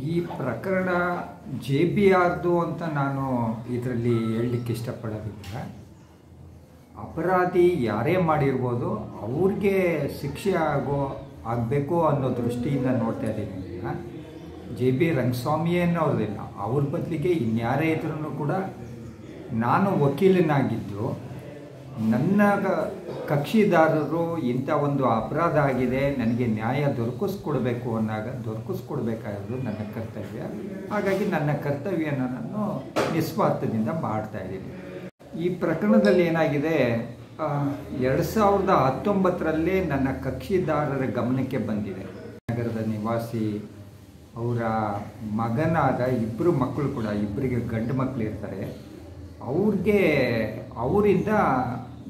ಈ ಪ್ರಕರಣ J B ಆರ್ದು ಅಂತ ನಾನು ಇದರಲ್ಲಿ ಹೇಳಲಿಕ್ಕೆ ಇಷ್ಟಪಡೋದಿಲ್ಲ. ಅಪರಾಧಿ ಯಾರೇ ಮಾಡಿರ್ಬೋದು ಅವ್ರಿಗೆ ಶಿಕ್ಷೆ ಆಗೋ, ಆಗಬೇಕು ಅನ್ನೋ ದೃಷ್ಟಿಯಿಂದ ನೋಡ್ತಾ ಇದ್ದೀನಿ. ಜೆ ಬಿ ರಂಗಸ್ವಾಮಿ ಅನ್ನೋದಿಲ್ಲ ಅವ್ರ ಬದಲಿಗೆ ಇನ್ಯಾರೇ ಇದ್ರೂ ಕೂಡ ನಾನು ವಕೀಲನಾಗಿದ್ದು ನನ್ನ ಕಕ್ಷಿದಾರರು ಇಂಥ ಒಂದು ಅಪರಾಧ ಆಗಿದೆ, ನನಗೆ ನ್ಯಾಯ ದೊರಕಿಸ್ಕೊಡ್ಬೇಕು ಅಂದಾಗ ದೊರಕಿಸ್ಕೊಡ್ಬೇಕಾಗಿರೋದು ನನ್ನ ಕರ್ತವ್ಯ. ಹಾಗಾಗಿ ನನ್ನ ಕರ್ತವ್ಯನ ನಾನು ನಿಸ್ವಾರ್ಥದಿಂದ ಮಾಡ್ತಾ ಇದ್ದೀನಿ. ಈ ಪ್ರಕರಣದಲ್ಲಿ ಏನಾಗಿದೆ ಎರಡು ಸಾವಿರದ ಹತ್ತೊಂಬತ್ತರಲ್ಲೇ ನನ್ನ ಕಕ್ಷಿದಾರರ ಗಮನಕ್ಕೆ ಬಂದಿದೆ. ನಗರದ ನಿವಾಸಿ, ಅವರ ಮಗನಾದ ಇಬ್ಬರು ಮಕ್ಕಳು ಕೂಡ ಇಬ್ಬರಿಗೆ ಗಂಡು ಮಕ್ಕಳು ಇರ್ತಾರೆ. ಅವ್ರಿಗೆ, ಅವರಿಂದ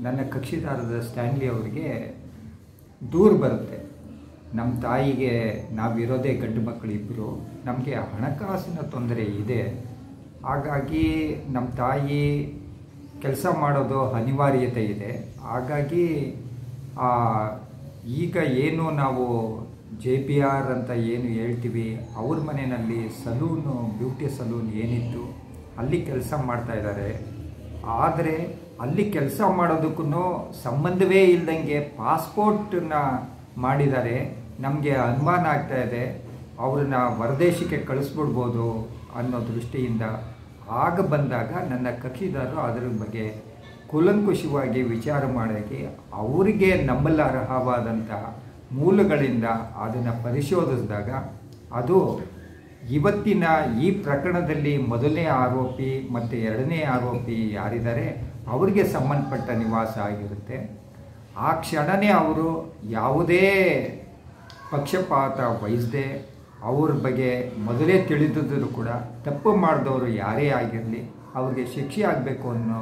ನನ್ನ ಕಕ್ಷಿದಾರದ ಸ್ಟ್ಯಾನ್ಲಿ ಅವರಿಗೆ ದೂರು ಬರುತ್ತೆ. ನಮ್ಮ ತಾಯಿಗೆ ನಾವಿರೋದೇ ಗಂಡು ಮಕ್ಕಳಿಬ್ಬರು ನಮಗೆ ಹಣಕಾಸಿನ ತೊಂದರೆ ಇದೆ. ಹಾಗಾಗಿ ನಮ್ಮ ತಾಯಿ ಕೆಲಸ ಮಾಡೋದು ಅನಿವಾರ್ಯತೆ ಇದೆ. ಹಾಗಾಗಿ ಈಗ ಏನು ನಾವು ಜೆ ಪಿ ಆರ್ ಅಂತ ಏನು ಹೇಳ್ತೀವಿ, ಅವ್ರ ಮನೆಯಲ್ಲಿ ಸಲೂನು, ಬ್ಯೂಟಿ ಸಲೂನ್ ಏನಿತ್ತು, ಅಲ್ಲಿ ಕೆಲಸ ಮಾಡ್ತಾ ಇದ್ದಾರೆ. ಆದರೆ ಅಲ್ಲಿ ಕೆಲಸ ಮಾಡೋದಕ್ಕೂ ಸಂಬಂಧವೇ ಇಲ್ದಂಗೆ ಪಾಸ್ಪೋರ್ಟನ್ನ ಮಾಡಿದ್ದಾರೆ ನಮಗೆ ಅನುಮಾನ ಆಗ್ತಾ ಇದೆ, ಅವ್ರನ್ನ ಹೊರದೇಶಕ್ಕೆ ಕಳಿಸ್ಬಿಡ್ಬೋದು ಅನ್ನೋ ದೃಷ್ಟಿಯಿಂದ ಆಗ ಬಂದಾಗ ನನ್ನ ಕಕ್ಷಿದಾರರು ಅದರ ಬಗ್ಗೆ ಕುಲಂಕುಷವಾಗಿ ವಿಚಾರ ಮಾಡೋಕ್ಕೆ ಅವರಿಗೆ ನಂಬಲಾರ್ಹವಾದಂತಹ ಮೂಲಗಳಿಂದ ಅದನ್ನು ಪರಿಶೋಧಿಸಿದಾಗ ಅದು ಇವತ್ತಿನ ಈ ಪ್ರಕರಣದಲ್ಲಿ ಮೊದಲನೇ ಆರೋಪಿ ಮತ್ತು ಎರಡನೇ ಆರೋಪಿ ಯಾರಿದ್ದಾರೆ ಅವರಿಗೆ ಸಂಬಂಧಪಟ್ಟ ನಿವಾಸ ಆಗಿರುತ್ತೆ. ಆ ಕ್ಷಣನೇ ಅವರು ಯಾವುದೇ ಪಕ್ಷಪಾತ ವಹಿಸದೆ ಅವ್ರ ಬಗ್ಗೆ ಮೊದಲೇ ತಿಳಿದಿದ್ದರೂ ಕೂಡ ತಪ್ಪು ಮಾಡಿದವರು ಯಾರೇ ಆಗಿರಲಿ ಅವ್ರಿಗೆ ಶಿಕ್ಷೆ ಆಗಬೇಕು ಅನ್ನೋ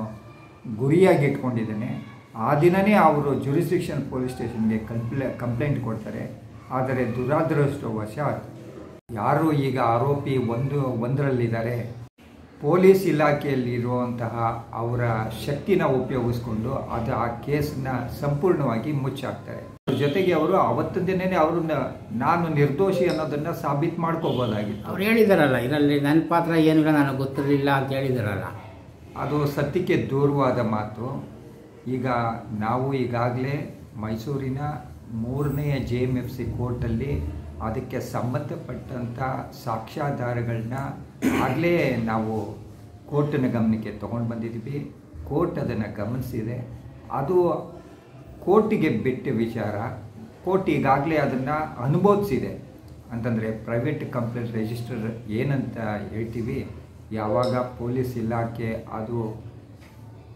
ಗುರಿಯಾಗಿ ಇಟ್ಕೊಂಡಿದ್ದೇನೆ. ಆ ದಿನವೇ ಅವರು ಜುರಿಸ್ಟಿಕ್ಷನ್ ಪೊಲೀಸ್ ಸ್ಟೇಷನ್ಗೆ ಕಂಪ್ಲೇ ಕಂಪ್ಲೇಂಟ್ ಕೊಡ್ತಾರೆ. ಆದರೆ ದುರಾದೃಷ್ಟವಶಾತ್ ಯಾರು ಈಗ ಆರೋಪಿ ಒಂದು, ಒಂದರಲ್ಲಿದ್ದಾರೆ. ಪೊಲೀಸ್ ಇಲಾಖೆಯಲ್ಲಿ ಇರುವಂತಹ ಅವರ ಶಕ್ತಿನ ಉಪಯೋಗಿಸ್ಕೊಂಡು ಅದು ಆ ಕೇಸನ್ನ ಸಂಪೂರ್ಣವಾಗಿ ಮುಚ್ಚಾಕ್ತಾರೆ. ಜೊತೆಗೆ ಅವರು ಅವತ್ತಿನ ದಿನನೇ ಅವ್ರನ್ನ ನಾನು ನಿರ್ದೋಷಿ ಅನ್ನೋದನ್ನ ಸಾಬೀತು ಮಾಡ್ಕೋಬೋದಾಗಿತ್ತು. ಅವ್ರು ಹೇಳಿದಾರಲ್ಲ ಇದರಲ್ಲಿ ನನ್ನ ಪಾತ್ರ ಏನಿಲ್ಲ ನನಗೆ ಗೊತ್ತಿರಲಿಲ್ಲ ಅಂತ ಹೇಳಿದಾರಲ್ಲ. ಅದು ಸತ್ಯಕ್ಕೆ ದೂರವಾದ ಮಾತು. ಈಗ ನಾವು ಈಗಾಗಲೇ ಮೈಸೂರಿನ ಮೂರನೆಯ ಜೆ ಎಂ ಎಫ್ ಸಿ ಕೋರ್ಟಲ್ಲಿ ಅದಕ್ಕೆ ಸಂಬಂಧಪಟ್ಟಂಥ ಸಾಕ್ಷ್ಯಾಧಾರಗಳನ್ನ ಆಗಲೇ ನಾವು ಕೋರ್ಟಿನ ಗಮನಕ್ಕೆ ತೊಗೊಂಡು ಬಂದಿದ್ದೀವಿ. ಕೋರ್ಟ್ ಅದನ್ನು ಗಮನಿಸಿದೆ. ಅದು ಕೋರ್ಟಿಗೆ ಬಿಟ್ಟ ವಿಚಾರ. ಕೋರ್ಟ್ ಈಗಾಗಲೇ ಅದನ್ನು ಅನುಭವಿಸಿದೆ. ಅಂತಂದರೆ ಪ್ರೈವೇಟ್ ಕಂಪ್ಲೇಂಟ್ ರಿಜಿಸ್ಟರ್ ಏನಂತ ಹೇಳ್ತೀವಿ. ಯಾವಾಗ ಪೊಲೀಸ್ ಇಲಾಖೆ ಅದು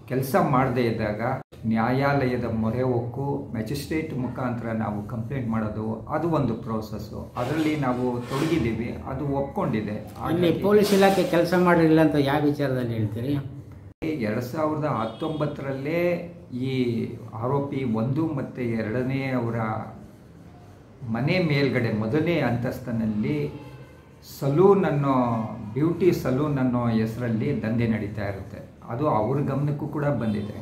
ಕೆಲಸ ಮಾಡದೇ ಇದ್ದಾಗ ನ್ಯಾಯಾಲಯದ ಮೊರೆ ಹೊಕ್ಕು ಮ್ಯಾಜಿಸ್ಟ್ರೇಟ್ ಮುಖಾಂತರ ನಾವು ಕಂಪ್ಲೇಂಟ್ ಮಾಡೋದು ಅದು ಒಂದು ಪ್ರೋಸೆಸ್ಸು ಅದರಲ್ಲಿ ನಾವು ತೊಡಗಿದ್ದೀವಿ ಅದು ಒಪ್ಕೊಂಡಿದೆ. ಅಲ್ಲಿ ಪೊಲೀಸ್ ಇಲಾಖೆ ಕೆಲಸ ಮಾಡಿರಲಿಲ್ಲ ಅಂತ ಯಾವ ವಿಚಾರದಲ್ಲಿ ಹೇಳ್ತೀರಿ? ಎರಡು ಸಾವಿರದ ಹತ್ತೊಂಬತ್ತರಲ್ಲೇ ಈ ಆರೋಪಿ ಒಂದು ಮತ್ತು ಎರಡನೇ ಅವರ ಮನೆ ಮೇಲ್ಗಡೆ ಮೊದಲನೇ ಅಂತಸ್ತಿನಲ್ಲಿ ಸಲೂನ್ ಅನ್ನೋ ಬ್ಯೂಟಿ ಸಲೂನ್ ಅನ್ನೋ ಹೆಸರಲ್ಲಿ ದಂಧೆ ನಡೀತಾ ಇರುತ್ತೆ. ಅದು ಅವ್ರ ಗಮನಕ್ಕೂ ಕೂಡ ಬಂದಿದೆ.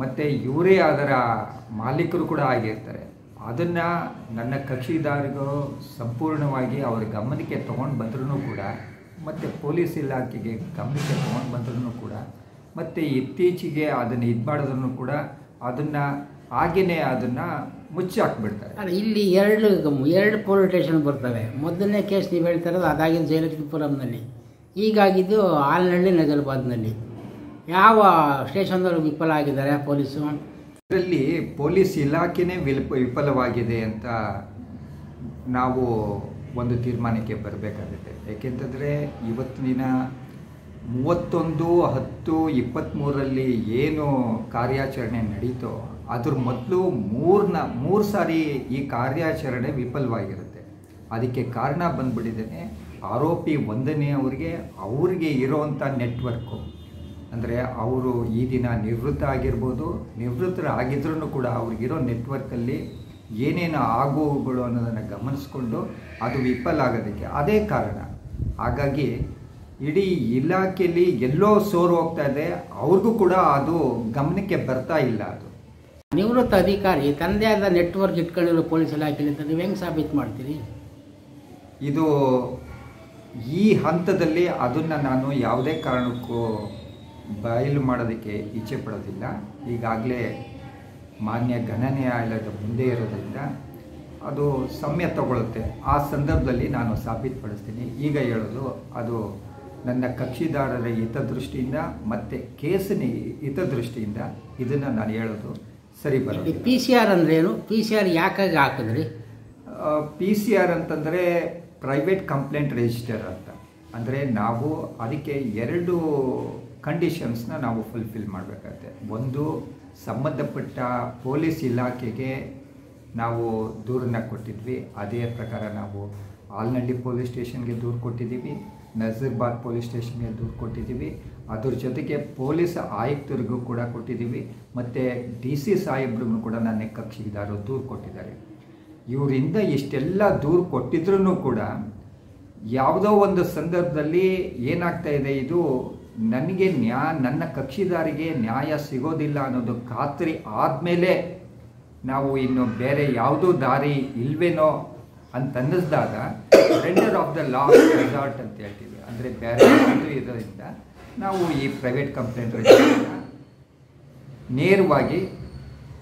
ಮತ್ತು ಇವರೇ ಅದರ ಮಾಲೀಕರು ಕೂಡ ಆಗಿರ್ತಾರೆ. ಅದನ್ನು ನನ್ನ ಕಕ್ಷಿದಾರರು ಸಂಪೂರ್ಣವಾಗಿ ಅವರ ಗಮನಕ್ಕೆ ತೊಗೊಂಡು ಬಂದ್ರೂ ಕೂಡ, ಮತ್ತು ಪೊಲೀಸ್ ಇಲಾಖೆಗೆ ಗಮನಕ್ಕೆ ತೊಗೊಂಡು ಬಂದ್ರೂ ಕೂಡ, ಮತ್ತು ಇತ್ತೀಚೆಗೆ ಅದನ್ನು ಇದು ಮಾಡಿದ್ರು ಕೂಡ ಅದನ್ನು ಹಾಗೆಯೇ ಅದನ್ನು ಮುಚ್ಚಾಕ್ಬಿಡ್ತಾರೆ ಅಲ್ಲ, ಇಲ್ಲಿ ಎರಡು ಎರಡು ಪೊಲೀಸ್ ಸ್ಟೇಷನ್ ಬರ್ತವೆ. ಮೊದಲನೇ ಕೇಸ್ ನೀವು ಹೇಳ್ತಾ ಇರೋದು ಅದಾಗಿದ್ದು ಜಯಲಕ್ಷ್ಮೀಪುರಂನಲ್ಲಿ ಈಗಾಗಿದ್ದು ಆಲ್ನಹಳ್ಳಿ ನಜರ್ಬಾದ್ನಲ್ಲಿ ಯಾವ ಸ್ಟೇಷನ್ದವರು ವಿಫಲ ಆಗಿದ್ದಾರೆ ಪೊಲೀಸು? ಇದರಲ್ಲಿ ಪೊಲೀಸ್ ಇಲಾಖೆನೇ ವಿಲ್ಪ ವಿಫಲವಾಗಿದೆ ಅಂತ ನಾವು ಒಂದು ತೀರ್ಮಾನಕ್ಕೆ ಬರಬೇಕಾಗುತ್ತೆ. ಏಕೆಂತಂದರೆ ಇವತ್ತಿನ ಮೂವತ್ತೊಂದು ಹತ್ತು ಇಪ್ಪತ್ತ್ಮೂರರಲ್ಲಿ ಏನು ಕಾರ್ಯಾಚರಣೆ ನಡೀತೋ ಅದ್ರ ಮೊದಲು ಮೂರ್ನ ಮೂರು ಸಾರಿ ಈ ಕಾರ್ಯಾಚರಣೆ ವಿಫಲವಾಗಿರುತ್ತೆ. ಅದಕ್ಕೆ ಕಾರಣ ಬಂದ್ಬಿಟ್ಟಿದ್ದೇನೆ. ಆರೋಪಿ ಒಂದನೇ ಅವರಿಗೆ ಅವರಿಗೆ ಇರೋವಂಥ ನೆಟ್ವರ್ಕು. ಅಂದರೆ ಅವರು ಈ ದಿನ ನಿವೃತ್ತ ಆಗಿರ್ಬೋದು ನಿವೃತ್ತರಾಗಿದ್ರೂ ಕೂಡ ಅವ್ರಿಗಿರೋ ನೆಟ್ವರ್ಕಲ್ಲಿ ಏನೇನು ಆಗುಗಳು ಅನ್ನೋದನ್ನು ಗಮನಿಸ್ಕೊಂಡು ಅದು ವಿಫಲ ಆಗೋದಕ್ಕೆ ಅದೇ ಕಾರಣ. ಹಾಗಾಗಿ ಇಡೀ ಇಲಾಖೆಯಲ್ಲಿ ಎಲ್ಲೋ ಸೋರು ಹೋಗ್ತಾ ಇದೆ ಅವ್ರಿಗೂ ಕೂಡ ಅದು ಗಮನಕ್ಕೆ ಬರ್ತಾ ಇಲ್ಲ ಅದು. ನಿವೃತ್ತ ಅಧಿಕಾರಿ ತಂದೆ ಆದ ನೆಟ್ವರ್ಕ್ ಇಟ್ಕೊಂಡಿರೋ ಪೊಲೀಸ್ ಇಲಾಖೆಯಲ್ಲಿ ಅಂತ ನೀವು ಹೆಂಗೆ ಸಾಬೀತು ಮಾಡ್ತೀರಿ? ಇದು ಈ ಹಂತದಲ್ಲಿ ಅದನ್ನು ನಾನು ಯಾವುದೇ ಕಾರಣಕ್ಕೂ ಬಯಲು ಮಾಡೋದಕ್ಕೆ ಇಚ್ಛೆ ಪಡೋದಿಲ್ಲ. ಈಗಾಗಲೇ ಮಾನ್ಯ ಘನ ನ್ಯಾಯಾಲಯದ ಮುಂದೆ ಇರೋದರಿಂದ ಅದು ಸಮಯ ತಗೊಳ್ಳುತ್ತೆ. ಆ ಸಂದರ್ಭದಲ್ಲಿ ನಾನು ಸಾಬೀತುಪಡಿಸ್ತೀನಿ. ಈಗ ಹೇಳೋದು ಅದು ನನ್ನ ಕಕ್ಷಿದಾರರ ಹಿತದೃಷ್ಟಿಯಿಂದ ಮತ್ತು ಕೇಸಿನ ಹಿತದೃಷ್ಟಿಯಿಂದ ಇದನ್ನು ನಾನು ಹೇಳೋದು ಸರಿ ಬರೋದು ಪಿ ಸಿ ಆರ್ ಅಂದ್ರೆ ಏನು? ಪಿ ಸಿ ಆರ್ ಯಾಕಾಗಿ ಹಾಕಿದ್ರಿ? ಪಿ ಸಿ ಆರ್ ಅಂತಂದರೆ ಪ್ರೈವೇಟ್ ಕಂಪ್ಲೇಂಟ್ ರಿಜಿಸ್ಟರ್ ಅಂತ. ಅಂದರೆ ನಾವು ಅದಕ್ಕೆ ಎರಡು ಕಂಡೀಷನ್ಸ್ನ ನಾವು ಫುಲ್ಫಿಲ್ ಮಾಡಬೇಕಾಗುತ್ತೆ. ಒಂದು ಸಂಬಂಧಪಟ್ಟ ಪೊಲೀಸ್ ಇಲಾಖೆಗೆ ನಾವು ದೂರನ್ನ ಕೊಟ್ಟಿದ್ವಿ. ಅದೇ ಪ್ರಕಾರ ನಾವು ಆಲ್ನಳ್ಳಿ ಪೊಲೀಸ್ ಸ್ಟೇಷನ್ಗೆ ದೂರು ಕೊಟ್ಟಿದ್ದೀವಿ. ನಜೀರ್ಬಾದ್ ಪೊಲೀಸ್ ಸ್ಟೇಷನ್ಗೆ ದೂರು ಕೊಟ್ಟಿದ್ದೀವಿ. ಅದ್ರ ಜೊತೆಗೆ ಪೊಲೀಸ್ ಆಯುಕ್ತರಿಗೂ ಕೂಡ ಕೊಟ್ಟಿದ್ದೀವಿ. ಮತ್ತು ಡಿ ಸಿ ಸಾಹೇಬ್ರಿಗೂ ಕೂಡ ನನ್ನ ಕಕ್ಷಿದಾರರು ದೂರು ಕೊಟ್ಟಿದ್ದಾರೆ. ಇವರಿಂದ ಇಷ್ಟೆಲ್ಲ ದೂರು ಕೊಟ್ಟಿದ್ರೂ ಕೂಡ ಯಾವುದೋ ಒಂದು ಸಂದರ್ಭದಲ್ಲಿ ಏನಾಗ್ತಾ ಇದೆ ಇದು ನನಗೆ ನ್ಯಾ ನನ್ನ ಕಕ್ಷಿದಾರಿಗೆ ನ್ಯಾಯ ಸಿಗೋದಿಲ್ಲ ಅನ್ನೋದು ಖಾತ್ರಿ ಆದಮೇಲೆ ನಾವು ಇನ್ನು ಬೇರೆ ಯಾವುದೂ ದಾರಿ ಇಲ್ವೇನೋ ಅಂತ ಅನ್ನಿಸ್ದಾಗ render of the law resort ಅಂತ ಹೇಳ್ತೀವಿ. ಅಂದರೆ ಬೇರೆ ಯಾವುದು ಇದರಿಂದ ನಾವು ಈ ಪ್ರೈವೇಟ್ ಕಂಪ್ಲೇಂಟ್ ನೇರವಾಗಿ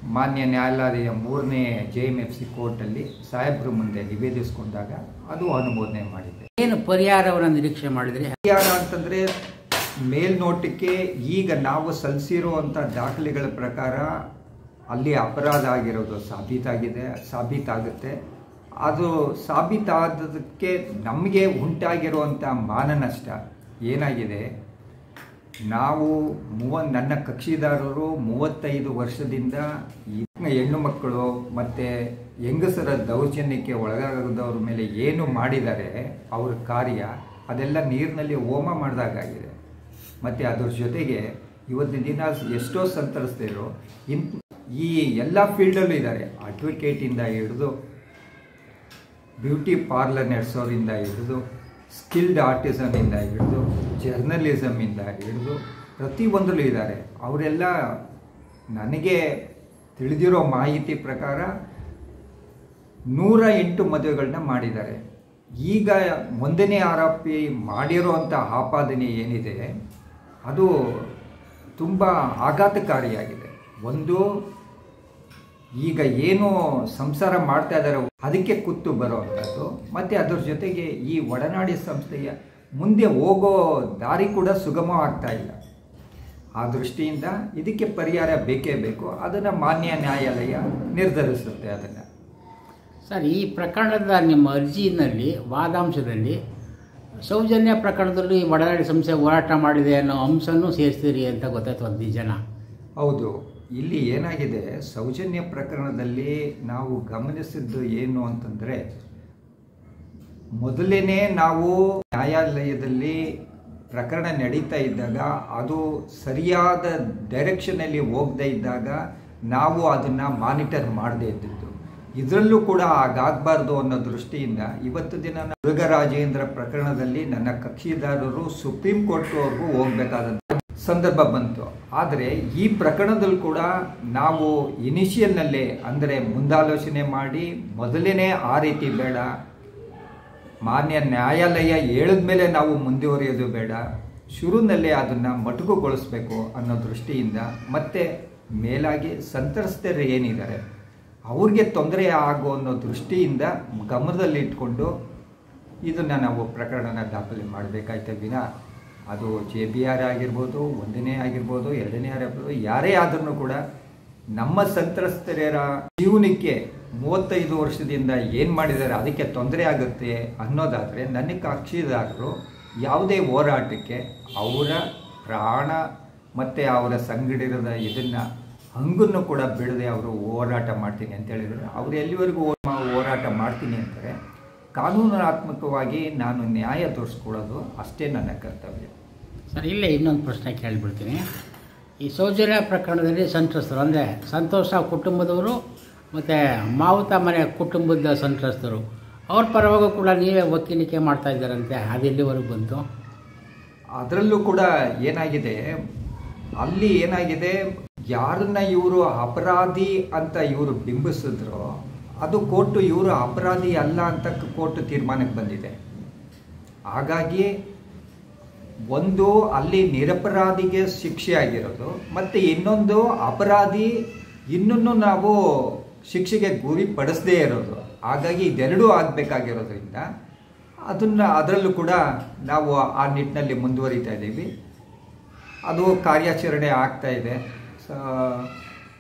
ಮಾನ್ಯ ನ್ಯಾಯಾಲಯ ಮೂರನೇ ಜೆ ಎಂ ಎಫ್ ಸಿ ಕೋರ್ಟಲ್ಲಿ ಸಾಹೇಬ್ರ ಮುಂದೆ ನಿವೇದಿಸಿಕೊಂಡಾಗ ಅದು ಅನುಮೋದನೆ ಮಾಡಿದೆ ಏನು ಪರಿಹಾರವನ್ನು ನಿರೀಕ್ಷೆ ಮಾಡಿದರೆ? ಪರಿಹಾರ ಅಂತಂದರೆ ಮೇಲ್ನೋಟಕ್ಕೆ ಈಗ ನಾವು ಸಲ್ಲಿಸಿರುವಂಥ ದಾಖಲೆಗಳ ಪ್ರಕಾರ ಅಲ್ಲಿ ಅಪರಾಧ ಆಗಿರೋದು ಸಾಬೀತಾಗಿದೆ, ಸಾಬೀತಾಗುತ್ತೆ. ಅದು ಸಾಬೀತಾದದಕ್ಕೆ ನಮಗೆ ಉಂಟಾಗಿರುವಂಥ ಮಾನನಷ್ಟ ಏನಾಗಿದೆ? ನಾವು ಮೂವ, ನನ್ನ ಕಕ್ಷಿದಾರರು ಮೂವತ್ತೈದು ವರ್ಷದಿಂದ ಹೆಣ್ಣು ಮಕ್ಕಳು ಮತ್ತು ಹೆಂಗಸರ ದೌರ್ಜನ್ಯಕ್ಕೆ ಒಳಗಾಗದವ್ರ ಮೇಲೆ ಏನು ಮಾಡಿದ್ದಾರೆ ಅವ್ರ ಕಾರ್ಯ ಅದೆಲ್ಲ ನೀರಿನಲ್ಲಿ ಹೋಮ ಮಾಡಿದಾಗಿದೆ ಮತ್ತು ಅದ್ರ ಜೊತೆಗೆ ಇವತ್ತಿನ ದಿನ ಎಷ್ಟೋ ಸಂತರಿಸ್ತಿದ್ರು ಇನ್ ಈ ಎಲ್ಲ ಫೀಲ್ಡಲ್ಲೂ ಇದ್ದಾರೆ. ಅಡ್ವೊಕೇಟಿಂದ ಹಿಡಿದು ಬ್ಯೂಟಿ ಪಾರ್ಲರ್ ನಡೆಸೋರಿಂದ ಹಿಡಿದು ಸ್ಕಿಲ್ಡ್ ಆರ್ಟಿಸಮಿಂದ ಹಿಡಿದು ಜರ್ನಲಿಸಮಿಂದ ಹಿಡಿದು ಪ್ರತಿಯೊಂದರಲ್ಲೂ ಇದ್ದಾರೆ. ಅವರೆಲ್ಲ ನನಗೆ ತಿಳಿದಿರೋ ಮಾಹಿತಿ ಪ್ರಕಾರ ನೂರ ಎಂಟು ಮದುವೆಗಳನ್ನ ಮಾಡಿದ್ದಾರೆ. ಈಗ ಒಂದನೇ ಆರೋಪಿ ಮಾಡಿರೋಂಥ ಆಪಾದನೆ ಏನಿದೆ ಅದು ತುಂಬ ಆಘಾತಕಾರಿಯಾಗಿದೆ. ಒಂದು, ಈಗ ಏನು ಸಂಸಾರ ಮಾಡ್ತಾ ಇದ್ದಾರೆ ಅದಕ್ಕೆ ಕುತ್ತು ಬರೋವಂಥದ್ದು ಮತ್ತು ಅದರ ಜೊತೆಗೆ ಈ ಒಡನಾಡಿ ಸಂಸ್ಥೆಯ ಮುಂದೆ ಹೋಗೋ ದಾರಿ ಕೂಡ ಸುಗಮವಾಗ್ತಾ ಇಲ್ಲ. ಆ ದೃಷ್ಟಿಯಿಂದ ಇದಕ್ಕೆ ಪರಿಹಾರ ಬೇಕೇ ಬೇಕು. ಅದನ್ನು ಮಾನ್ಯ ನ್ಯಾಯಾಲಯ ನಿರ್ಧರಿಸುತ್ತೆ ಅದನ್ನು. ಸರ್, ಈ ಪ್ರಕರಣದ ನಿಮ್ಮ ಅರ್ಜಿನಲ್ಲಿ, ವಾದಾಂಶದಲ್ಲಿ ಸೌಜನ್ಯ ಪ್ರಕರಣದಲ್ಲಿ ಒಡನಾಡಿ ಸಂಸ್ಥೆ ಹೋರಾಟ ಮಾಡಿದೆ ಅನ್ನೋ ಅಂಶನೂ ಸೇರಿಸ್ತೀರಿ ಅಂತ ಗೊತ್ತಾಯ್ತು ಒಂದು ಜನ. ಹೌದು. ಇಲ್ಲಿ ಏನಾಗಿದೆ? ಸೌಜನ್ಯ ಪ್ರಕರಣದಲ್ಲಿ ನಾವು ಗಮನಿಸಿದ್ದು ಏನು ಅಂತಂದರೆ ಮೊದಲೇ ನಾವು ನ್ಯಾಯಾಲಯದಲ್ಲಿ ಪ್ರಕರಣ ನಡೀತಾ ಇದ್ದಾಗ, ಅದು ಸರಿಯಾದ ಡೈರೆಕ್ಷನಲ್ಲಿ ಹೋಗದೇ ಇದ್ದಾಗ ನಾವು ಅದನ್ನು ಮಾನಿಟರ್ ಮಾಡದೇ ಇದ್ದಿದ್ದು. ಇದರಲ್ಲೂ ಕೂಡ ಹಾಗಾಗಬಾರ್ದು ಅನ್ನೋ ದೃಷ್ಟಿಯಿಂದ ಇವತ್ತು ದಿನ ಮೃಗರಾಜೇಂದ್ರ ಪ್ರಕರಣದಲ್ಲಿ ನನ್ನ ಕಕ್ಷಿದಾರರು ಸುಪ್ರೀಂ ಕೋರ್ಟ್ವರೆಗೂ ಹೋಗಬೇಕಾದಂಥ ಸಂದರ್ಭ ಬಂತು. ಆದರೆ ಈ ಪ್ರಕರಣದಲ್ಲಿ ಕೂಡ ನಾವು ಇನಿಷಿಯಲ್ನಲ್ಲೇ ಅಂದರೆ ಮುಂದಾಲೋಚನೆ ಮಾಡಿ ಮೊದಲನೇ ಆ ರೀತಿ ಬೇಡ. ಮಾನ್ಯ ನ್ಯಾಯಾಲಯ ಹೇಳಿದ ಮೇಲೆ ನಾವು ಮುಂದುವರಿಯೋದು ಬೇಡ. ಶುರುನಲ್ಲೇ ಅದನ್ನು ಮಟುಕುಗೊಳಿಸ್ಬೇಕು ಅನ್ನೋ ದೃಷ್ಟಿಯಿಂದ ಮತ್ತೆ ಮೇಲಾಗಿ ಸಂತ್ರಸ್ತರು ಏನಿದ್ದಾರೆ? ಅವ್ರಿಗೆ ತೊಂದರೆ ಆಗೋ ಅನ್ನೋ ದೃಷ್ಟಿಯಿಂದ ಗಮನದಲ್ಲಿಟ್ಕೊಂಡು ಇದನ್ನು ನಾವು ಪ್ರಕರಣನ ದಾಖಲೆ ಮಾಡಬೇಕಾಯ್ತ ವಿನ ಅದು ಜೆ ಬಿ ಆರ್ ಆಗಿರ್ಬೋದು, ಒಂದನೇ ಆಗಿರ್ಬೋದು, ಎರಡನೇ ಆಗಿರ್ಬೋದು, ಯಾರೇ ಆದ್ರೂ ಕೂಡ ನಮ್ಮ ಸಂತ್ರಸ್ತರ ಜೀವನಕ್ಕೆ ಮೂವತ್ತೈದು ವರ್ಷದಿಂದ ಏನು ಮಾಡಿದ್ದಾರೆ, ಅದಕ್ಕೆ ತೊಂದರೆ ಆಗುತ್ತೆ ಅನ್ನೋದಾದರೆ ನನ್ನ ಕಕ್ಷಿದಾರರು ಯಾವುದೇ ಹೋರಾಟಕ್ಕೆ ಅವರ ಪ್ರಾಣ ಮತ್ತು ಅವರ ಸಂಗಡಿರದ ಇದನ್ನು ಹಂಗನ್ನು ಕೂಡ ಬಿಡದೆ ಅವರು ಹೋರಾಟ ಮಾಡ್ತೀನಿ ಅಂತ ಹೇಳಿದರೆ. ಅವರು ಎಲ್ಲಿವರೆಗೂ ಹೋರಾಟ ಮಾಡ್ತೀನಿ ಅಂತಾರೆ ಕಾನೂನಾತ್ಮಕವಾಗಿ ನಾನು ನ್ಯಾಯ ತೋರಿಸ್ಕೊಳ್ಳೋದು ಅಷ್ಟೇ ನನ್ನ ಕರ್ತವ್ಯ. ಸರ್ ಇಲ್ಲೇ ಇನ್ನೊಂದು ಪ್ರಶ್ನೆ ಕೇಳಿಬಿಡ್ತೀನಿ. ಈ ಸೌಜನ್ಯ ಪ್ರಕರಣದಲ್ಲಿ ಸಂತ್ರಸ್ತರು ಅಂದರೆ ಸಂತೋಷ ಕುಟುಂಬದವರು ಮತ್ತು ಮಾವುತ ಮನೆ ಕುಟುಂಬದ ಸಂತ್ರಸ್ತರು ಅವ್ರ ಪರವಾಗೂ ಕೂಡ ನೀವೇ ವಕೀಲಿಕೆ ಮಾಡ್ತಾ ಇದ್ದಾರಂತೆ ಅದೆಲ್ಲಿವರೆಗೂ ಬಂತು? ಅದರಲ್ಲೂ ಕೂಡ ಏನಾಗಿದೆ ಅಲ್ಲಿ ಏನಾಗಿದೆ? ಯಾರನ್ನ ಇವರು ಅಪರಾಧಿ ಅಂತ ಇವರು ಬಿಂಬಿಸಿದ್ರು, ಅದು ಕೋರ್ಟು ಇವರು ಅಪರಾಧಿ ಅಲ್ಲ ಅಂತ ಕೋರ್ಟ್ ತೀರ್ಮಾನಕ್ಕೆ ಬಂದಿದೆ. ಹಾಗಾಗಿ ಒಂದು ಅಲ್ಲಿ ನಿರಪರಾಧಿಗೆ ಶಿಕ್ಷೆ ಆಗಿರೋದು, ಮತ್ತು ಇನ್ನೊಂದು ಅಪರಾಧಿ ಇನ್ನೂ ನಾವು ಶಿಕ್ಷೆಗೆ ಗುರಿ ಪಡಿಸದೇ ಇರೋದು. ಹಾಗಾಗಿ ಇದೆರಡೂ ಆಗಬೇಕಾಗಿರೋದ್ರಿಂದ, ಅದನ್ನು, ಅದರಲ್ಲೂ ಕೂಡ ನಾವು ಆ ನಿಟ್ಟಿನಲ್ಲಿ ಮುಂದುವರಿತಾ ಇದ್ದೀವಿ. ಅದು ಕಾರ್ಯಾಚರಣೆ ಆಗ್ತಾ ಇದೆ. ಸೊ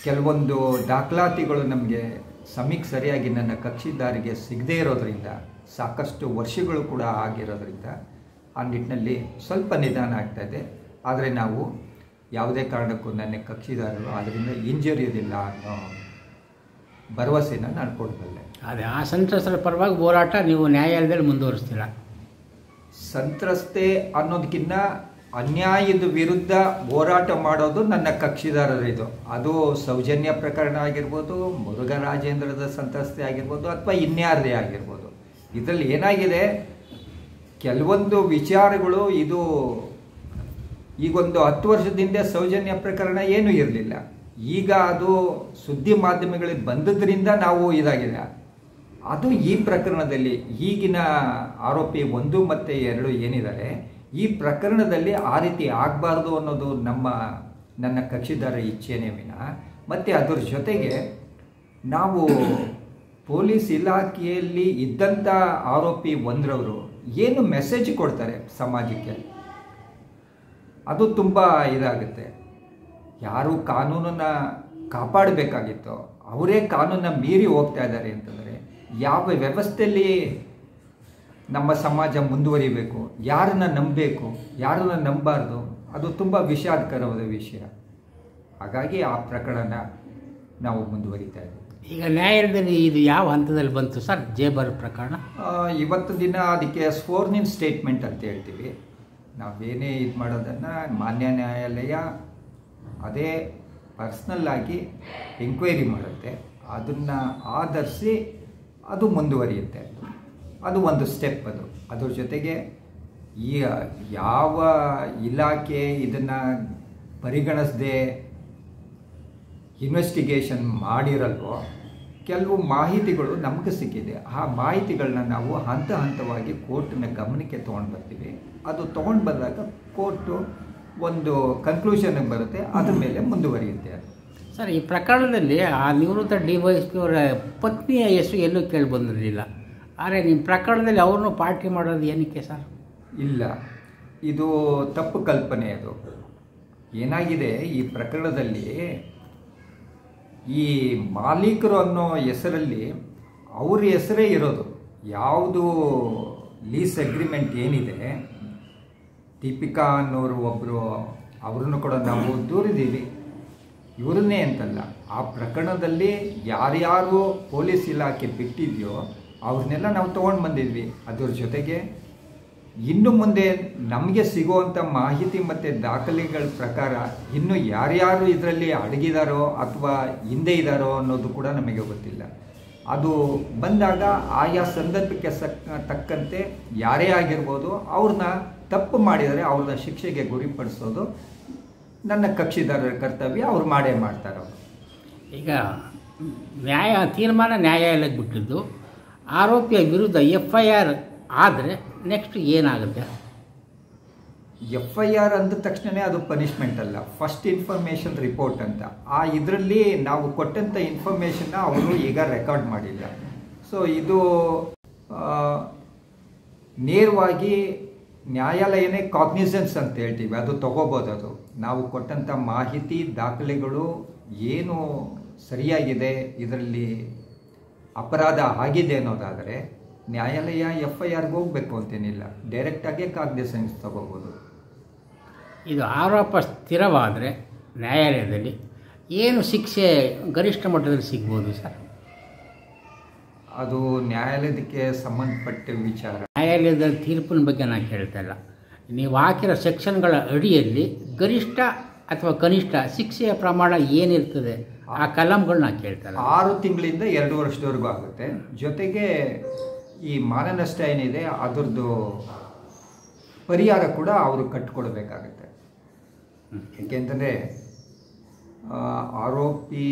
ಕೆಲವೊಂದು ದಾಖಲಾತಿಗಳು ನಮಗೆ ಸಮಯಕ್ಕೆ ಸರಿಯಾಗಿ ನನ್ನ ಕಕ್ಷಿದಾರಿಗೆ ಸಿಗದೇ ಇರೋದ್ರಿಂದ ಸಾಕಷ್ಟು ವರ್ಷಗಳು ಕೂಡ ಆಗಿರೋದ್ರಿಂದ ಆ ನಿಟ್ಟಿನಲ್ಲಿ ಸ್ವಲ್ಪ ನಿಧಾನ ಆಗ್ತಾ ಇದೆ. ಆದರೆ ನಾವು ಯಾವುದೇ ಕಾರಣಕ್ಕೂ ನನ್ನ ಕಕ್ಷಿದಾರರು ಅದರಿಂದ ಹಿಂಜರಿಯೋದಿಲ್ಲ ಅನ್ನೋ ಭರವಸೆನ ನಾನು ಕೊಡಬಲ್ಲೆ. ಅದೇ ಆ ಸಂತ್ರಸ್ತರ ಪರವಾಗಿ ಹೋರಾಟ ನೀವು ನ್ಯಾಯಾಲಯದಲ್ಲಿ ಮುಂದುವರಿಸ್ತೀರ? ಸಂತ್ರಸ್ತೆ ಅನ್ನೋದಕ್ಕಿಂತ ಅನ್ಯಾಯದ ವಿರುದ್ಧ ಹೋರಾಟ ಮಾಡೋದು ನನ್ನ ಕಕ್ಷಿದಾರರಿದು. ಅದು ಸೌಜನ್ಯ ಪ್ರಕರಣ ಆಗಿರ್ಬೋದು ಮುರುಘರಾಜೇಂದ್ರದ ಸಂತ್ರಸ್ತೆ ಆಗಿರ್ಬೋದು ಅಥವಾ ಇನ್ಯಾರದೇ ಆಗಿರ್ಬೋದು. ಇದರಲ್ಲಿ ಏನಾಗಿದೆ? ಕೆಲವೊಂದು ವಿಚಾರಗಳು ಇದು ಈಗೊಂದು ಹತ್ತು ವರ್ಷದಿಂದ ಸೌಜನ್ಯ ಪ್ರಕರಣ ಏನೂ ಇರಲಿಲ್ಲ. ಈಗ ಅದು ಸುದ್ದಿ ಮಾಧ್ಯಮಗಳಿಗೆ ಬಂದದ್ರಿಂದ ನಾವು ಇದಾಗಿದೆ. ಅದು ಈ ಪ್ರಕರಣದಲ್ಲಿ ಈಗಿನ ಆರೋಪಿ ಒಂದು ಮತ್ತು ಎರಡು ಏನಿದ್ದಾರೆ? ಈ ಪ್ರಕರಣದಲ್ಲಿ ಆ ರೀತಿ ಆಗಬಾರ್ದು ಅನ್ನೋದು ನಮ್ಮ, ನನ್ನ ಕಕ್ಷಿದಾರ ಇಚ್ಛೆನೇ ವಿನ. ಮತ್ತು ಅದರ ಜೊತೆಗೆ ನಾವು ಪೊಲೀಸ್ ಇಲಾಖೆಯಲ್ಲಿ ಇದ್ದಂಥ ಆರೋಪಿ ಒಂದ್ರವರು ಏನು ಮೆಸೇಜ್ ಕೊಡ್ತಾರೆ ಸಮಾಜಕ್ಕೆ? ಅದು ತುಂಬ ಇದಾಗುತ್ತೆ. ಯಾರು ಕಾನೂನನ್ನು ಕಾಪಾಡಬೇಕಾಗಿತ್ತೋ, ಅವರೇ ಕಾನೂನನ್ನ ಮೀರಿ ಹೋಗ್ತಾ ಇದ್ದಾರೆ ಅಂತಂದರೆ ಯಾವ ವ್ಯವಸ್ಥೆಯಲ್ಲಿ ನಮ್ಮ ಸಮಾಜ ಮುಂದುವರಿಬೇಕು. ಯಾರನ್ನ ನಂಬಬೇಕು ಯಾರನ್ನ ನಂಬಾರ್ದು ಅದು ತುಂಬ ವಿಷಾದಕರವಾದ ವಿಷಯ. ಹಾಗಾಗಿ ಆ ಪ್ರಕರಣ ನಾವು ಮುಂದುವರಿತಾ ಇದ್ದೀವಿ. ಈಗ ನ್ಯಾಯಾಲಯದಲ್ಲಿ ಇದು ಯಾವ ಹಂತದಲ್ಲಿ ಬಂತು ಸರ್ ಜೇಬರ್ ಪ್ರಕರಣ? ಇವತ್ತು ದಿನ ಅದಕ್ಕೆ ಸ್ಫೋರ್ನಿನ್ ಸ್ಟೇಟ್ಮೆಂಟ್ ಅಂತ ಹೇಳ್ತೀವಿ. ನಾವೇನೇ ಇದು ಮಾಡೋದನ್ನು ಮಾನ್ಯ ನ್ಯಾಯಾಲಯ ಅದೇ ಪರ್ಸ್ನಲ್ ಆಗಿ ಎಂಕ್ವೈರಿ ಮಾಡುತ್ತೆ. ಅದನ್ನು ಆಧರಿಸಿ ಅದು ಮುಂದುವರಿಯುತ್ತೆ. ಅದು ಒಂದು ಸ್ಟೆಪ್ ಅದು. ಅದ್ರ ಜೊತೆಗೆ ಈ, ಯಾವ ಇಲಾಖೆ ಇದನ್ನು ಪರಿಗಣಿಸದೆ ಇನ್ವೆಸ್ಟಿಗೇಷನ್ ಮಾಡಿರಲ್ವೋ, ಕೆಲವು ಮಾಹಿತಿಗಳು ನಮಗೆ ಸಿಕ್ಕಿದೆ. ಆ ಮಾಹಿತಿಗಳನ್ನ ನಾವು ಹಂತ ಹಂತವಾಗಿ ಕೋರ್ಟಿನ ಗಮನಕ್ಕೆ ತೊಗೊಂಡು ಬರ್ತೀವಿ. ಅದು ತೊಗೊಂಡು ಬಂದಾಗ ಕೋರ್ಟು ಒಂದು ಕನ್ಕ್ಲೂಷನ್ಗೆ ಬರುತ್ತೆ, ಅದ್ರ ಮೇಲೆ ಮುಂದುವರಿಯುತ್ತೆ ಸರ್, ಈ ಪ್ರಕರಣದಲ್ಲಿ ಆ ನಿವೃತ್ತ ಡಿ ವೈ ಪಿ ಅವರ ಪತ್ನಿಯ ಹೆಸರು ಎಲ್ಲೂ ಕೇಳಿ ಬಂದಿರಲಿಲ್ಲ. ಆದರೆ ನಿಮ್ಮ ಪ್ರಕರಣದಲ್ಲಿ ಅವ್ರನ್ನೂ ಪಾರ್ಟಿ ಮಾಡೋದು ಏನಕ್ಕೆ ಸರ್? ಇಲ್ಲ, ಇದು ತಪ್ಪು ಕಲ್ಪನೆ ಅದು. ಏನಾಗಿದೆ, ಈ ಪ್ರಕರಣದಲ್ಲಿ ಈ ಮಾಲೀಕರು ಅನ್ನೋ ಹೆಸರಲ್ಲಿ ಅವ್ರ ಹೆಸರೇ ಇರೋದು. ಯಾವುದು ಲೀಸ್ ಅಗ್ರಿಮೆಂಟ್ ಏನಿದೆ, ದೀಪಿಕಾ ಅನ್ನೋರು ಒಬ್ಬರು ಅವ್ರನ್ನು ಕೂಡ ನಾವು ದೂರಿದ್ದೀವಿ. ಇವರನ್ನೇ ಅಂತಲ್ಲ, ಆ ಪ್ರಕರಣದಲ್ಲಿ ಯಾರ್ಯಾರು ಪೊಲೀಸ್ ಇಲಾಖೆ ಬಿಟ್ಟಿದೆಯೋ ಅವ್ರನ್ನೆಲ್ಲ ನಾವು ತೊಗೊಂಡು ಬಂದಿದ್ವಿ. ಅದ್ರ ಜೊತೆಗೆ ಇನ್ನು ಮುಂದೆ ನಮಗೆ ಸಿಗುವಂಥ ಮಾಹಿತಿ ಮತ್ತು ದಾಖಲೆಗಳ ಪ್ರಕಾರ ಇನ್ನು ಯಾರ್ಯಾರು ಇದರಲ್ಲಿ ಅಡಗಿದಾರೋ ಅಥವಾ ಹಿಂದೆ ಇದ್ದಾರೋ ಅನ್ನೋದು ಕೂಡ ನಮಗೆ ಗೊತ್ತಿಲ್ಲ. ಅದು ಬಂದಾಗ ಆಯಾ ಸಂದರ್ಭಕ್ಕೆ ತಕ್ಕಂತೆ ಯಾರೇ ಆಗಿರ್ಬೋದು ಅವ್ರನ್ನ ತಪ್ಪು ಮಾಡಿದರೆ ಅವ್ರನ್ನ ಶಿಕ್ಷೆಗೆ ಗುರಿಪಡಿಸೋದು ನನ್ನ ಕಕ್ಷಿದಾರರ ಕರ್ತವ್ಯ, ಅವ್ರು ಮಾಡೇ ಮಾಡ್ತಾರೆ. ಅವರು ಈಗ ನ್ಯಾಯ, ತೀರ್ಮಾನ ನ್ಯಾಯಾಲಯಕ್ಕೆ ಬಿಟ್ಟಿದ್ದು. ಆರೋಪಿಯ ವಿರುದ್ಧ ಎಫ್ ಐ ಆರ್ ಆದರೆ ನೆಕ್ಸ್ಟ್ ಏನಾಗುತ್ತೆ? ಎಫ್ ಐ ಆರ್ ಅಂದ ತಕ್ಷಣವೇ ಅದು ಪನಿಷ್ಮೆಂಟ್ ಅಲ್ಲ. ಫಸ್ಟ್ ಇನ್ಫಾರ್ಮೇಷನ್ ರಿಪೋರ್ಟ್ ಅಂತ. ಆ ಇದರಲ್ಲಿ ನಾವು ಕೊಟ್ಟಂಥ ಇನ್ಫಾರ್ಮೇಷನ್ನ ಅವರು ಈಗ ರೆಕಾರ್ಡ್ ಮಾಡಿಲ್ಲ. ಸೊ ಇದು ನೇರವಾಗಿ ನ್ಯಾಯಾಲಯನೇ ಕಾಗ್ನಿಸೆನ್ಸ್ ಅಂತ ಹೇಳ್ತೀವಿ. ಅದು ತಗೋಬೋದು ಅದು. ನಾವು ಕೊಟ್ಟಂಥ ಮಾಹಿತಿ, ದಾಖಲೆಗಳು ಏನು ಸರಿಯಾಗಿದೆ, ಇದರಲ್ಲಿ ಅಪರಾಧ ಆಗಿದೆ ಅನ್ನೋದಾದರೆ ನ್ಯಾಯಾಲಯ ಎಫ್ ಐ ಆರ್ಗೆ ಹೋಗಬೇಕು ಅಂತೇನಿಲ್ಲ. ಡೈರೆಕ್ಟಾಗಿ ಕಾಗ್ನಿಸೆನ್ಸ್ ತಗೋಬೋದು. ಇದು ಆರೋಪ ಸ್ಥಿರವಾದರೆ ನ್ಯಾಯಾಲಯದಲ್ಲಿ ಏನು ಶಿಕ್ಷೆ ಗರಿಷ್ಠ ಮಟ್ಟದಲ್ಲಿ ಸಿಗ್ಬೋದು ಸರ್? ಅದು ನ್ಯಾಯಾಲಯಕ್ಕೆ ಸಂಬಂಧಪಟ್ಟ ವಿಚಾರ. ನ್ಯಾಯಾಲಯದ ತೀರ್ಪಿನ ಬಗ್ಗೆ ನಾನು ಕೇಳ್ತಾ ಇಲ್ಲ. ನೀವು ಹಾಕಿರೋ ಸೆಕ್ಷನ್ಗಳ ಅಡಿಯಲ್ಲಿ ಗರಿಷ್ಠ ಅಥವಾ ಕನಿಷ್ಠ ಶಿಕ್ಷೆಯ ಪ್ರಮಾಣ ಏನಿರ್ತದೆ? ಆ ಕಲಂಗಳನ್ನ ಕೇಳ್ತಾರೆ ಕೇಳ್ತಾ ಆರು ತಿಂಗಳಿಂದ ಎರಡು ವರ್ಷದವರೆಗೂ ಆಗುತ್ತೆ. ಜೊತೆಗೆ ಈ ಮಾನನಷ್ಟ ಏನಿದೆ ಅದರದ್ದು ಪರಿಹಾರ ಕೂಡ ಅವರು ಕಟ್ಟಿಕೊಡ್ಬೇಕಾಗತ್ತೆ ಏಕೆಂತಂದರೆ ಆರೋಪಿ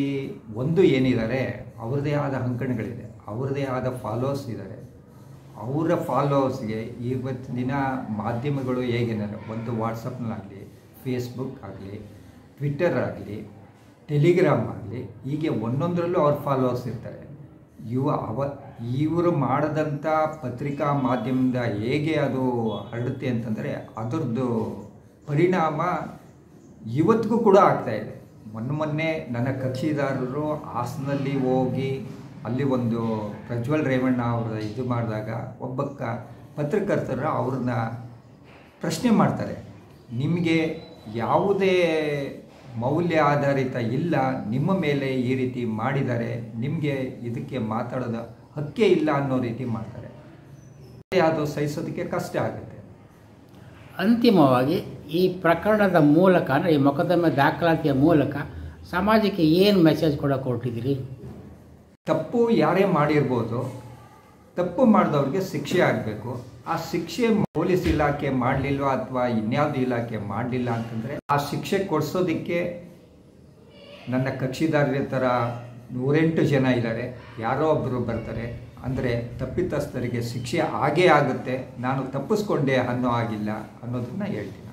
ಒಂದು ಏನಿದ್ದಾರೆ ಅವ್ರದ್ದೇ ಆದ ಅಂಕಣಗಳಿದೆ. ಅವ್ರದ್ದೇ ಆದ ಫಾಲೋವರ್ಸ್ ಇದ್ದಾರೆ. ಅವರ ಫಾಲೋವರ್ಸ್ಗೆ ಇವತ್ತು ದಿನ ಮಾಧ್ಯಮಗಳು ಹೇಗೆ ಒಂದು ವಾಟ್ಸಪ್ನಲ್ಲಾಗಲಿ ಫೇಸ್ಬುಕ್ ಆಗಲಿ ಟ್ವಿಟ್ಟರ್ ಆಗಲಿ ಟೆಲಿಗ್ರಾಮ್ ಆಗಲಿ ಹೀಗೆ ಒಂದೊಂದರಲ್ಲೂ ಅವ್ರ ಫಾಲೋವರ್ಸ್ ಇರ್ತಾರೆ. ಇವ ಅವ, ಇವರು ಮಾಡಿದಂಥ ಪತ್ರಿಕಾ ಮಾಧ್ಯಮದ ಹೇಗೆ ಅದು ಹರಡುತ್ತೆ ಅಂತಂದರೆ ಅದರದ್ದು ಪರಿಣಾಮ ಇವತ್ತಿಗೂ ಕೂಡ ಆಗ್ತಾ ಇದೆ. ಮೊನ್ನೆ ಮೊನ್ನೆ ನನ್ನ ಕಕ್ಷಿದಾರರು ಹಾಸನಲ್ಲಿ ಹೋಗಿ ಅಲ್ಲಿ ಒಂದು ಪ್ರಜ್ವಲ್ ರೇವಣ್ಣ ಅವರ ಇದು ಮಾಡಿದಾಗ ಒಬ್ಬ ಕ ಪತ್ರಕರ್ತರು ಅವ್ರನ್ನ ಪ್ರಶ್ನೆ ಮಾಡ್ತಾರೆ. ನಿಮಗೆ ಯಾವುದೇ ಮೌಲ್ಯ ಆಧಾರಿತ ಇಲ್ಲ ನಿಮ್ಮ ಮೇಲೆ ಈ ರೀತಿ ಮಾಡಿದರೆ ನಿಮಗೆ ಇದಕ್ಕೆ ಮಾತಾಡೋದು ಹಕ್ಕೇ ಇಲ್ಲ ಅನ್ನೋ ರೀತಿ ಮಾಡ್ತಾರೆ. ಅದು ಸಹಿಸೋದಕ್ಕೆ ಕಷ್ಟ ಆಗುತ್ತೆ. ಅಂತಿಮವಾಗಿ ಈ ಪ್ರಕರಣದ ಮೂಲಕ ಅಂದರೆ ಈ ಮೊಕದ್ದಮೆ ದಾಖಲಾತಿಯ ಮೂಲಕ ಸಮಾಜಕ್ಕೆ ಏನು ಮೆಸೇಜ್ ಕೂಡ ಕೊಟ್ಟಿದ್ದೀರಿ? ತಪ್ಪು ಯಾರೇ ಮಾಡಿರ್ಬೋದು ತಪ್ಪು ಮಾಡಿದವ್ರಿಗೆ ಶಿಕ್ಷೆ ಆಗಬೇಕು. ಆ ಶಿಕ್ಷೆ ಪೊಲೀಸ್ ಇಲಾಖೆ ಮಾಡಲಿಲ್ವಾ ಅಥವಾ ಇನ್ಯಾವುದೇ ಇಲಾಖೆ ಮಾಡಲಿಲ್ಲ ಅಂತಂದರೆ ಆ ಶಿಕ್ಷೆ ಕೊಡಿಸೋದಕ್ಕೆ ನನ್ನ ಕಕ್ಷಿದಾರರ ಥರ ನೂರೆಂಟು ಜನ ಇದ್ದಾರೆ. ಯಾರೋ ಒಬ್ಬರು ಬರ್ತಾರೆ. ಅಂದರೆ ತಪ್ಪಿತಸ್ಥರಿಗೆ ಶಿಕ್ಷೆ ಆಗೇ ಆಗುತ್ತೆ. ನಾನು ತಪ್ಪಿಸ್ಕೊಂಡೆ ಅನ್ನೋ ಆಗಿಲ್ಲ ಅನ್ನೋದನ್ನು ಹೇಳ್ತೀನಿ.